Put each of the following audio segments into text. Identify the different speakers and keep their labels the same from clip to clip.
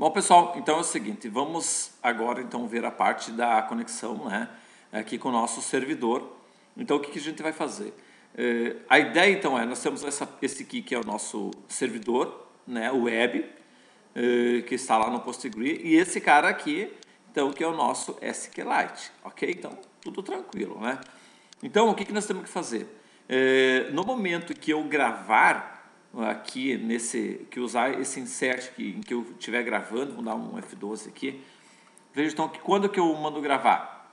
Speaker 1: Bom, pessoal, então é o seguinte, vamos agora então ver a parte da conexão, né, aqui com o nosso servidor. Então, o que, que a gente vai fazer? É, a ideia então é, nós temos essa, esse aqui que é o nosso servidor, né, o web, é, que está lá no PostgreSQL, e esse cara aqui, então, que é o nosso SQLite, ok? Então, tudo tranquilo, né? Então, o que, que nós temos que fazer? É, no momento que eu gravar aqui nesse que usar esse insert que, em que eu estiver gravando, vou dar um F12 aqui. Veja então que quando que eu mando gravar.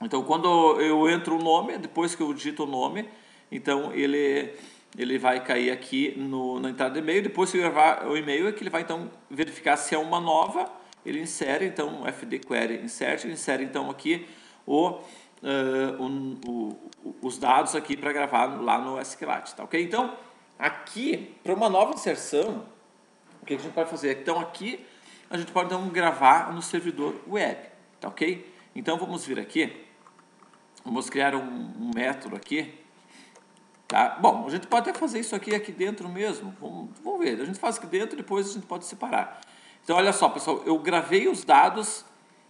Speaker 1: Então quando eu entro o nome, depois que eu digito o nome, então ele ele vai cair aqui no, na entrada do e-mail. Depois que eu gravar o e-mail é que ele vai então verificar se é uma nova. Ele insere então fd query insert, ele insere então aqui o, uh, o, o os dados aqui para gravar lá no SQLite, tá ok? Então Aqui, para uma nova inserção, o que a gente pode fazer? Então, aqui a gente pode então gravar no servidor web, tá ok? Então, vamos vir aqui, vamos criar um, um método aqui, tá? Bom, a gente pode até fazer isso aqui, aqui dentro mesmo, vamos, vamos ver, a gente faz aqui dentro depois a gente pode separar. Então, olha só, pessoal, eu gravei os dados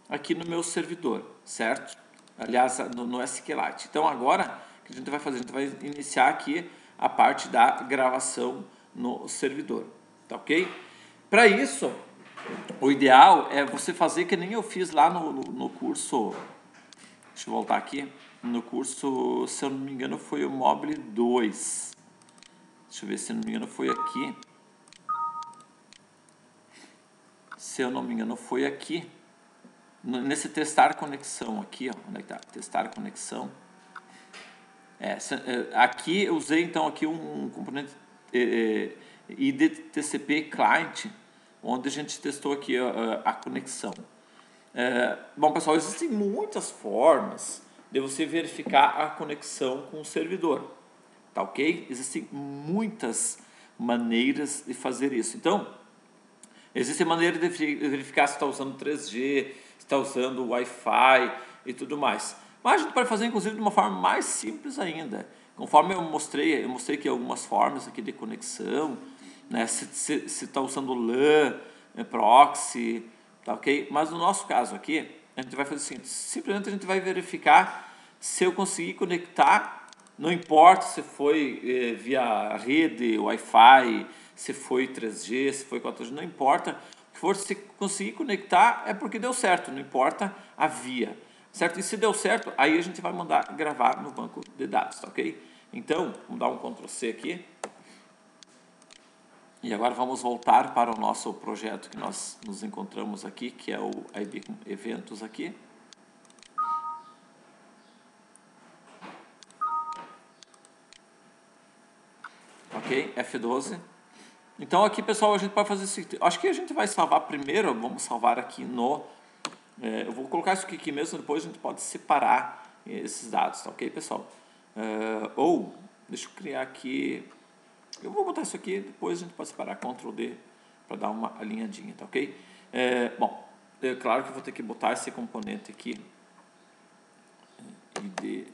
Speaker 1: aqui no meu servidor, certo? Aliás, no, no SQLite. Então, agora, o que a gente vai fazer? A gente vai iniciar aqui a parte da gravação no servidor, tá ok? Para isso, o ideal é você fazer que nem eu fiz lá no, no curso, deixa eu voltar aqui, no curso, se eu não me engano, foi o Mobile 2. Deixa eu ver se eu não me engano foi aqui. Se eu não me engano foi aqui. Nesse testar conexão aqui, ó, onde é que tá? Testar conexão. É, é, aqui eu usei então aqui um componente é, é IDTCP client, onde a gente testou aqui a, a conexão. É, bom pessoal, existem muitas formas de você verificar a conexão com o servidor, tá ok? Existem muitas maneiras de fazer isso. Então, existe maneira de verificar se está usando 3G, se está usando Wi-Fi e tudo mais. Mas a gente pode fazer, inclusive, de uma forma mais simples ainda. Conforme eu mostrei, eu mostrei aqui algumas formas aqui de conexão, né? se está usando LAN, né? proxy, tá ok? Mas no nosso caso aqui, a gente vai fazer o seguinte, simplesmente a gente vai verificar se eu conseguir conectar, não importa se foi eh, via rede, Wi-Fi, se foi 3G, se foi 4G, não importa. Se conseguir conectar é porque deu certo, não importa a via. Certo? E se deu certo, aí a gente vai mandar gravar no banco de dados, tá ok? Então, vamos dar um Ctrl C aqui. E agora vamos voltar para o nosso projeto que nós nos encontramos aqui, que é o ID Eventos aqui. Ok, F12. Então aqui, pessoal, a gente pode fazer isso. Acho que a gente vai salvar primeiro, vamos salvar aqui no é, eu vou colocar isso aqui mesmo, depois a gente pode separar esses dados, tá ok, pessoal? É, ou, deixa eu criar aqui, eu vou botar isso aqui, depois a gente pode separar Ctrl D para dar uma alinhadinha, tá ok? É, bom, é claro que eu vou ter que botar esse componente aqui, id,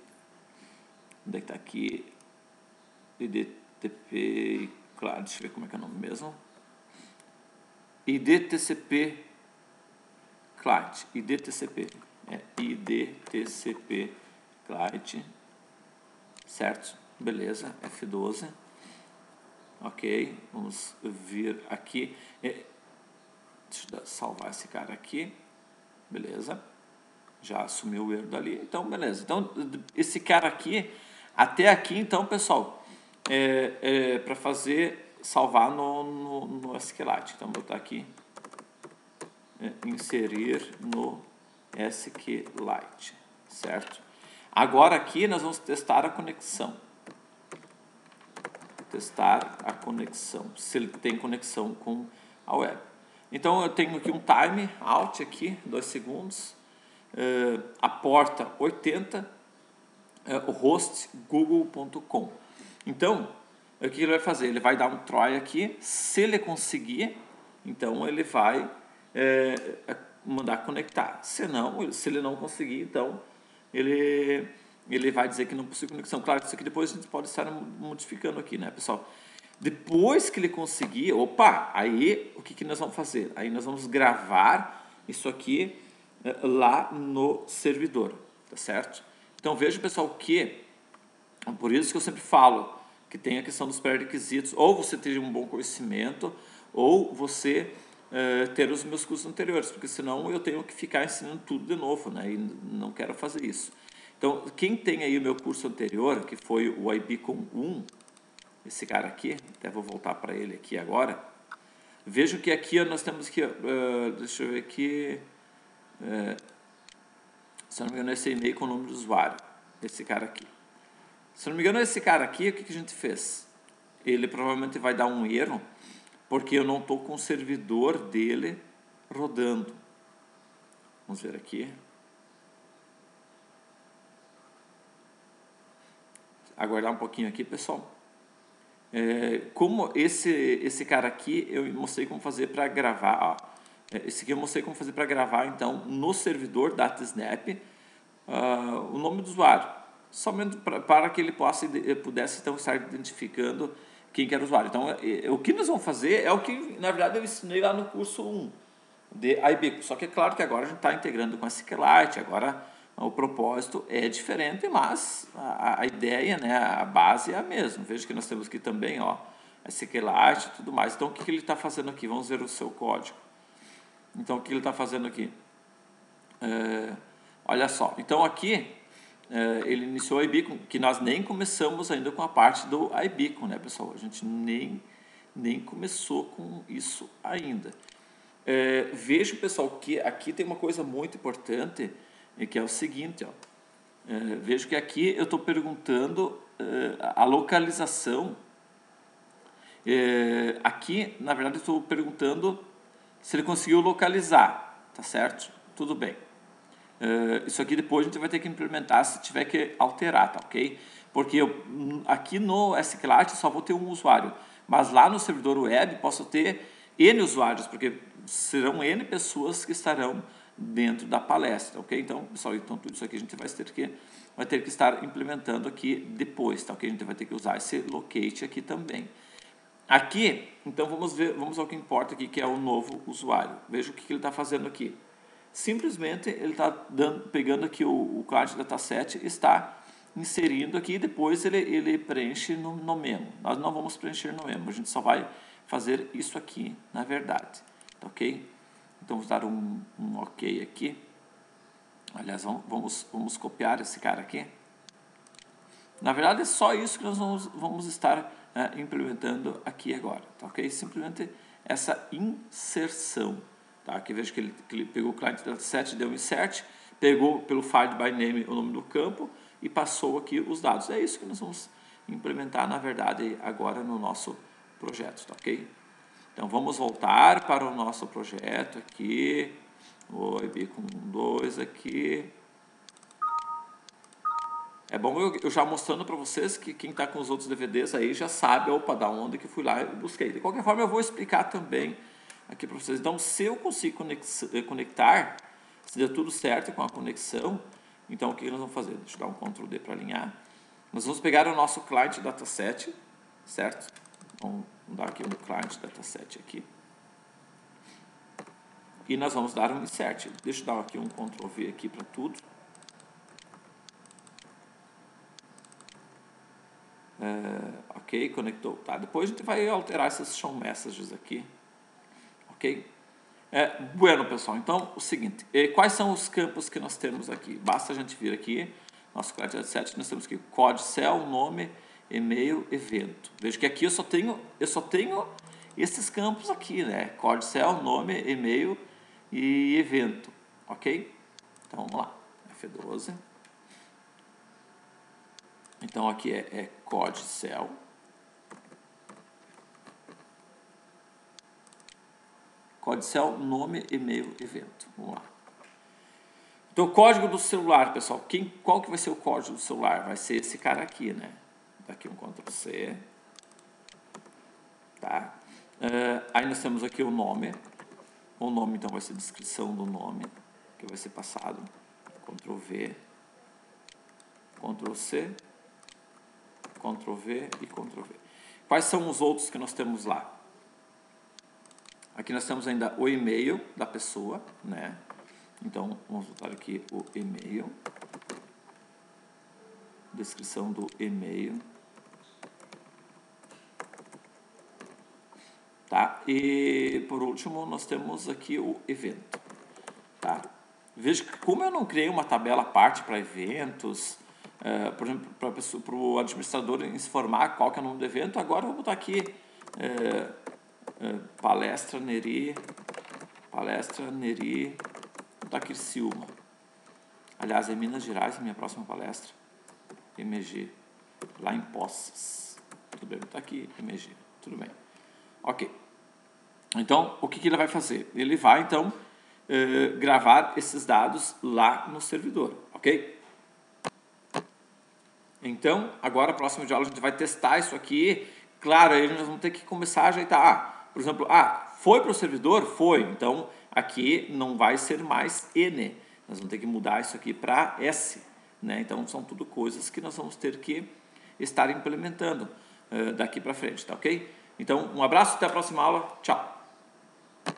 Speaker 1: onde é que está aqui, idtp, claro, deixa eu ver como é que é o nome mesmo, idtcp client, IDTCP, é IDTCP client, certo? Beleza, F12, ok, vamos vir aqui, é, deixa eu salvar esse cara aqui, beleza, já assumiu o erro dali, então beleza, então esse cara aqui, até aqui então pessoal, é, é para fazer, salvar no, no, no então vou botar aqui inserir no SQLite, certo? Agora aqui nós vamos testar a conexão. Testar a conexão, se ele tem conexão com a web. Então eu tenho aqui um time out aqui, dois segundos, uh, a porta 80, uh, o host google.com. Então, o que ele vai fazer? Ele vai dar um try aqui, se ele conseguir, então ele vai é, é, mandar conectar. Se não, se ele não conseguir, então ele, ele vai dizer que não possui conexão. Claro que isso aqui depois a gente pode estar modificando aqui, né, pessoal? Depois que ele conseguir, opa, aí o que, que nós vamos fazer? Aí nós vamos gravar isso aqui eh, lá no servidor, tá certo? Então veja pessoal que, por isso que eu sempre falo que tem a questão dos pré-requisitos, ou você ter um bom conhecimento, ou você uh, ter os meus cursos anteriores, porque senão eu tenho que ficar ensinando tudo de novo, né? E não quero fazer isso. Então, quem tem aí o meu curso anterior, que foi o IBCOM 1, esse cara aqui, até vou voltar para ele aqui agora, vejo que aqui nós temos que, uh, deixa eu ver aqui, uh, se não me engano, esse e-mail com o nome do usuário, esse cara aqui. Se não me engano, esse cara aqui, o que, que a gente fez? Ele provavelmente vai dar um erro, porque eu não estou com o servidor dele rodando. Vamos ver aqui. Aguardar um pouquinho aqui, pessoal. É, como esse, esse cara aqui, eu mostrei como fazer para gravar. Ó. É, esse aqui eu mostrei como fazer para gravar, então, no servidor DataSnap, uh, o nome do usuário. Somente pra, para que ele possa, pudesse então, estar identificando quem que era o usuário. Então, é, é, o que nós vamos fazer é o que, na verdade, eu ensinei lá no curso 1 de IBICO. Só que é claro que agora a gente está integrando com a SQLite, agora o propósito é diferente, mas a, a, ideia, né, a base é a mesma. Veja que nós temos aqui também ó, SQLite e tudo mais. Então, o que, que ele está fazendo aqui? Vamos ver o seu código. Então, o que ele está fazendo aqui? É, olha só. Então, aqui ele iniciou o iBeacon, que nós nem começamos ainda com a parte do iBeacon, né, pessoal? A gente nem, nem começou com isso ainda. É, veja, pessoal, que aqui tem uma coisa muito importante e que é o seguinte, ó, vejo que aqui eu estou perguntando a localização. Aqui, na verdade, estou perguntando se ele conseguiu localizar, tá certo? Tudo bem. É, isso aqui depois a gente vai ter que implementar se tiver que alterar, tá ok? Porque eu, aqui no SQLite só vou ter um usuário, mas lá no servidor web posso ter N usuários, porque serão N pessoas que estarão dentro da palestra, ok? Então, pessoal, então tudo isso aqui a gente vai ter que vai ter que estar implementando aqui depois, tá? Ok? A gente vai ter que usar esse locate aqui também. Aqui, então vamos ver, vamos ao que importa aqui, que é o novo usuário. Veja o que ele está fazendo aqui. Simplesmente ele está pegando aqui o, o client dataset, está inserindo aqui e depois ele, ele preenche no, no memo. Nós não vamos preencher no memo, a gente só vai fazer isso aqui, na verdade, tá ok? Então, vamos dar um, um OK aqui. Aliás, vamos, vamos copiar esse cara aqui. Na verdade, é só isso que nós vamos, vamos estar é, implementando aqui agora, tá ok? Simplesmente essa inserção, tá? Aqui vejo que ele, que ele pegou o client dataset, deu um insert, pegou pelo find by name o nome do campo e passou aqui os dados. É isso que nós vamos implementar, na verdade, agora no nosso projeto, tá ok? Então vamos voltar para o nosso projeto aqui. Oi, Bicom 2 aqui. É bom eu, eu já mostrando para vocês que quem está com os outros DVDs aí já sabe, opa, da onde que fui lá e busquei. De qualquer forma, eu vou explicar também aqui para vocês. Então, se eu consigo eh, conectar, se deu tudo certo com a conexão, então o que nós vamos fazer? Deixa eu dar um Ctrl D para alinhar. Nós vamos pegar o nosso client dataset, certo? Vamos dar aqui um client dataset aqui. E nós vamos dar um insert. Deixa eu dar aqui um Ctrl V aqui para tudo. É, ok, conectou. Tá, depois a gente vai alterar esses show messages aqui. Ok? É, bueno, pessoal, então o seguinte, quais são os campos que nós temos aqui? Basta a gente vir aqui, nosso client dataset, nós temos aqui code cell, nome, e-mail, evento. Veja que aqui eu só tenho, eu só tenho esses campos aqui, né? Cell, nome, e-mail e evento, ok? Então vamos lá, F12. Então aqui é, é Cell. Cell, nome, e-mail, evento. Vamos lá. Então, código do celular, pessoal. Quem, qual que vai ser o código do celular? Vai ser esse cara aqui, né? aqui um Ctrl C. Tá? Uh, aí nós temos aqui o nome. O nome então vai ser descrição do nome que vai ser passado. Ctrl V, Ctrl C, Ctrl V e Ctrl V. Quais são os outros que nós temos lá? Aqui nós temos ainda o e-mail da pessoa, né? Então, vamos botar aqui o e-mail. Descrição do e-mail. Tá? E por último, nós temos aqui o evento. Tá? Veja que como eu não criei uma tabela à parte para eventos, é, por exemplo, para o administrador informar qual que é o nome do evento, agora eu vou botar aqui é, palestra Neri, palestra Neri da Criciúma. Aliás, é Minas Gerais minha próxima palestra, MG, lá em Poças. Tudo bem, está aqui, MG, tudo bem. Ok. Então, o que, que ele vai fazer? Ele vai, então, eh, gravar esses dados lá no servidor, ok? Então, agora, próximo diálogo, a gente vai testar isso aqui. Claro, aí nós vamos ter que começar a ajeitar. Ah, por exemplo, ah, foi para o servidor? Foi. Então, aqui não vai ser mais N. Nós vamos ter que mudar isso aqui para S. Né? Então, são tudo coisas que nós vamos ter que estar implementando uh, daqui para frente, tá ok? Então, um abraço, até a próxima aula. Tchau!